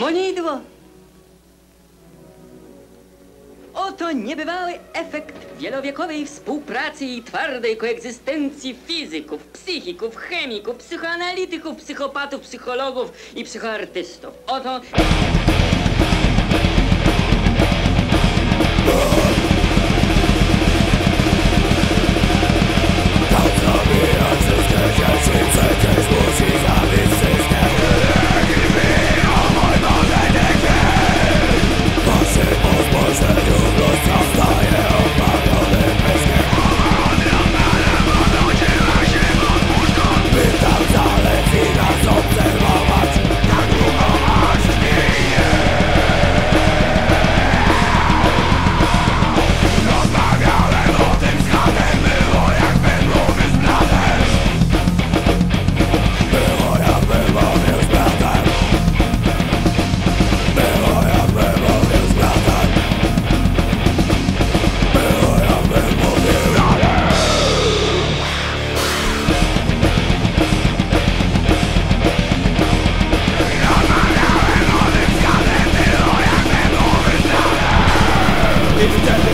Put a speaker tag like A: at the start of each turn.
A: Gonidło! Oto niebywały efekt wielowiekowej współpracy i twardej koegzystencji fizyków, psychików, chemików, psychoanalityków, psychopatów, psychologów i psychoartystów. Oto It's dead.